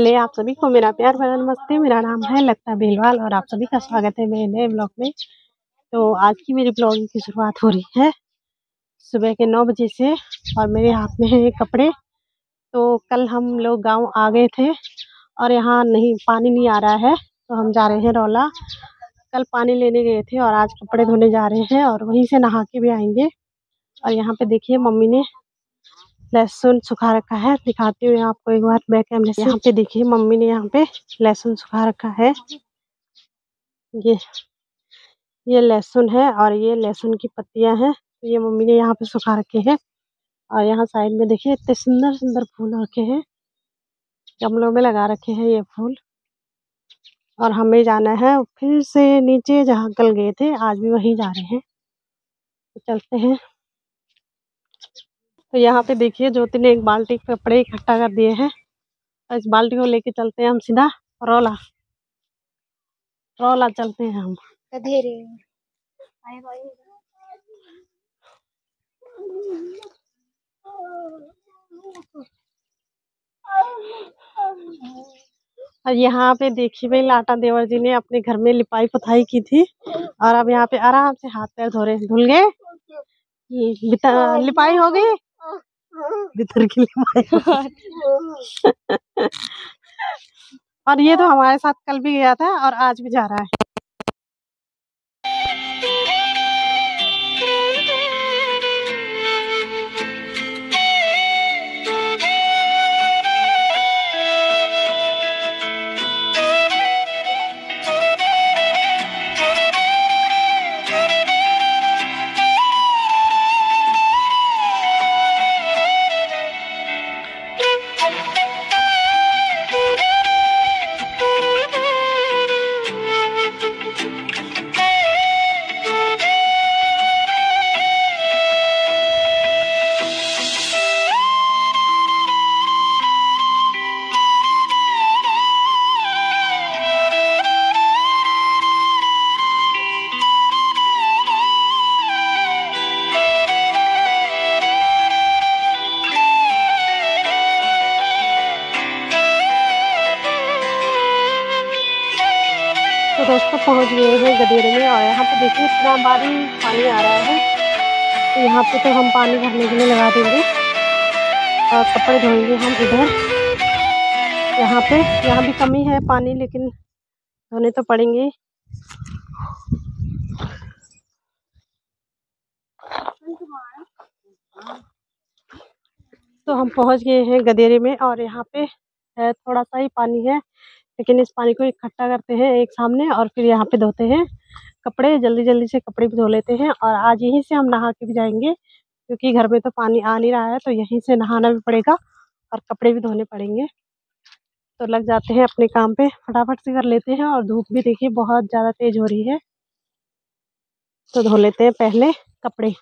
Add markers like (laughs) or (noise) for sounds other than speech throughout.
चलिए, आप सभी को मेरा प्यार भरा नमस्ते। मेरा नाम है लता बेलवाल और आप सभी का स्वागत है मेरे नए ब्लॉग में। तो आज की मेरी ब्लॉगिंग की शुरुआत हो रही है सुबह के नौ बजे से और मेरे हाथ में है कपड़े। तो कल हम लोग गाँव आ गए थे और यहाँ नहीं, पानी नहीं आ रहा है तो हम जा रहे हैं रौला। कल पानी लेने गए थे और आज कपड़े धोने जा रहे हैं और वहीं से नहा के भी आएँगे। और यहाँ पे देखिए मम्मी ने लहसुन सुखा रखा है। दिखाती हूँ आपको एक बार। बैक कैमरे से यहाँ पे देखिए, मम्मी ने यहाँ पे लहसुन सुखा रखा है। ये ये लहसुन है और ये लहसुन की पत्तियाँ हैं। ये मम्मी ने यहाँ पे सुखा रखे हैं। और यहाँ साइड में देखिए, इतने सुंदर सुंदर फूल रखे हैं। गमलों में लगा रखे हैं ये फूल। और हमें जाना है फिर से नीचे जहाँ कल गए थे, आज भी वहीं जा रहे हैं। तो चलते हैं। तो यहाँ पे देखिए ज्योति ने एक बाल्टी कपड़े इकट्ठा कर दिए हैं। और इस बाल्टी को लेके चलते हैं हम सीधा रौला। रौला चलते हैं हम। और यहाँ पे देखिए भाई लाटा देवर जी ने अपने घर में लिपाई पुताई की थी और अब यहाँ पे आराम से हाथ पैर धो रहे धुल गए? लिपाई हो गई? भीतर के लिए (laughs) (laughs) और ये तो हमारे साथ कल भी गया था और आज भी जा रहा है। तो पहुँच गए हैं गदेरे में और यहाँ पे देखिए इतना बारी पानी आ रहा है। तो यहाँ पे तो हम पानी भरने के लिए लगा देंगे। और कपड़े धोएँगे हम इधर। यहाँ पे, यहाँ भी कमी है पानी, लेकिन धोने तो पड़ेंगे। तो हम पहुँच गए हैं गदेरे में और यहाँ पे थोड़ा सा ही पानी है। लेकिन इस पानी को इकट्ठा करते हैं एक सामने और फिर यहाँ पे धोते हैं कपड़े जल्दी जल्दी से कपड़े भी धो लेते हैं और आज यहीं से हम नहा के भी जाएँगे क्योंकि घर में तो पानी आ नहीं रहा है तो यहीं से नहाना भी पड़ेगा और कपड़े भी धोने पड़ेंगे। तो लग जाते हैं अपने काम पे, फटाफट से कर लेते हैं और धूप भी देखिए बहुत ज़्यादा तेज हो रही है। तो धो लेते हैं पहले कपड़े।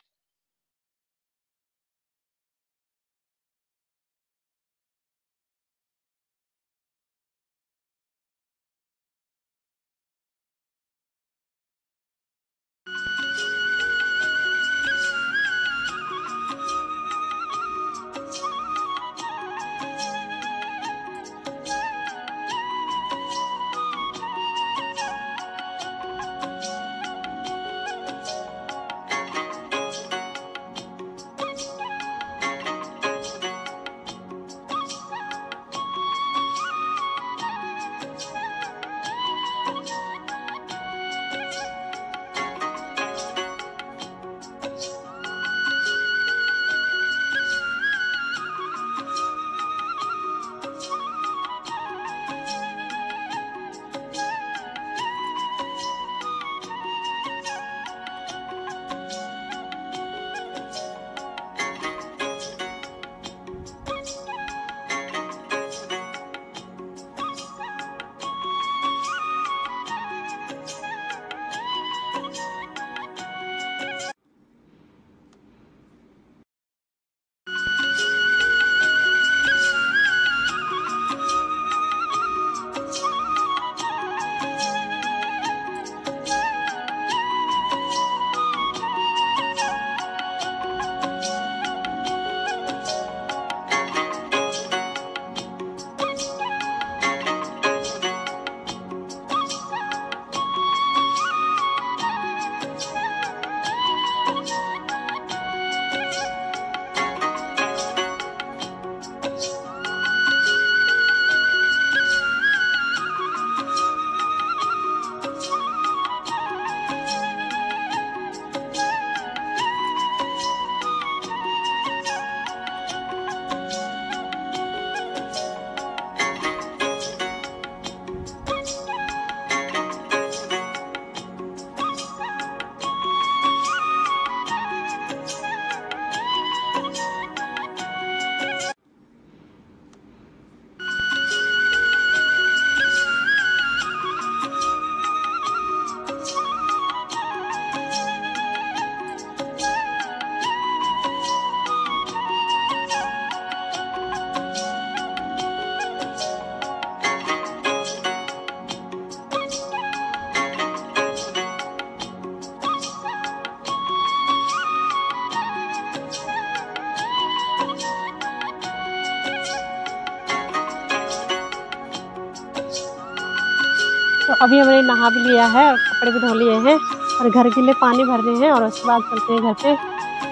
अभी हमने नहा भी लिया है और कपड़े भी धो लिए हैं और घर के लिए पानी भर रहे हैं और उसके बाद चलते हैं घर पे।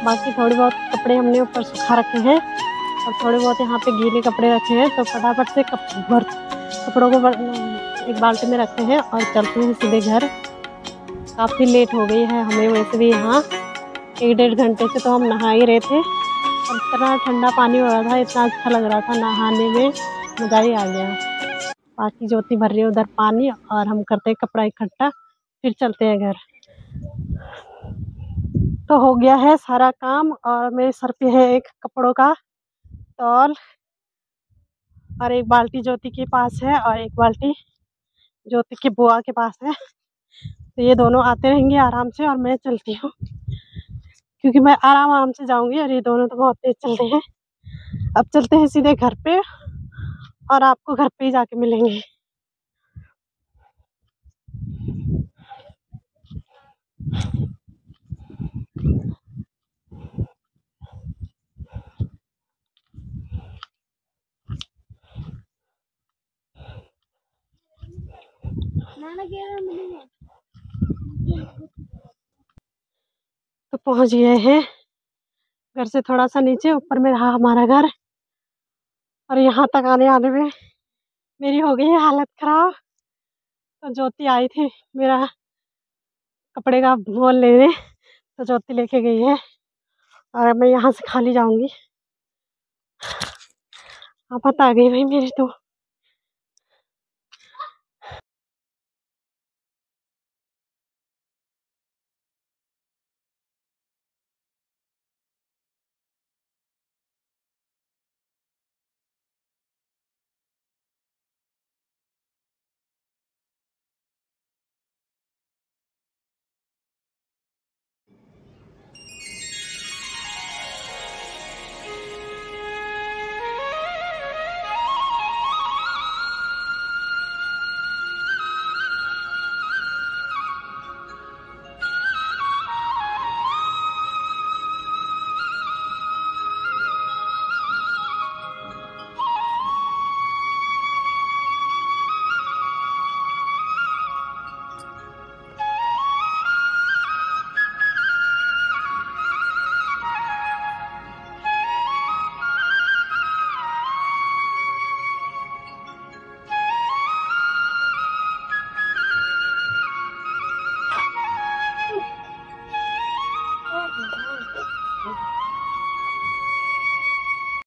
बाकी थोड़े बहुत कपड़े हमने ऊपर सुखा रखे हैं और थोड़े बहुत यहाँ पे गीले कपड़े रखे हैं तो फटाफट से कप भर कपड़ों को एक बाल्टी में रखते हैं और चलते हैं सीधे घर। काफ़ी लेट हो गई है, हमें वैसे भी यहाँ एक डेढ़ घंटे से तो हम नहा ही रहे थे। और इतना ठंडा पानी हो रहा था, इतना अच्छा लग रहा था नहाने में, मज़ा ही आ गया। बाकी ज्योति भर रही है उधर पानी और हम करते हैं कपड़ा इकट्ठा, फिर चलते हैं घर। तो हो गया है सारा काम और मेरे सर पे है एक कपड़ों का तौल और एक बाल्टी ज्योति के पास है और एक बाल्टी ज्योति की बुआ के पास है। तो ये दोनों आते रहेंगे आराम से और मैं चलती हूँ, क्योंकि मैं आराम आराम से जाऊँगी और ये दोनों तो बहुत तेज चल रहे हैं। अब चलते हैं सीधे घर पे और आपको घर पे ही जाके मिलेंगे। तो पहुँच गए हैं। घर से थोड़ा सा नीचे ऊपर में रहा हमारा घर। और यहाँ तक आने आने में मेरी हो गई है हालत ख़राब। तो ज्योति आई थी मेरा कपड़े का मोल लेने तो ज्योति लेके गई है। और मैं यहाँ से खाली जाऊँगी। आप आ गई भाई मेरी तो।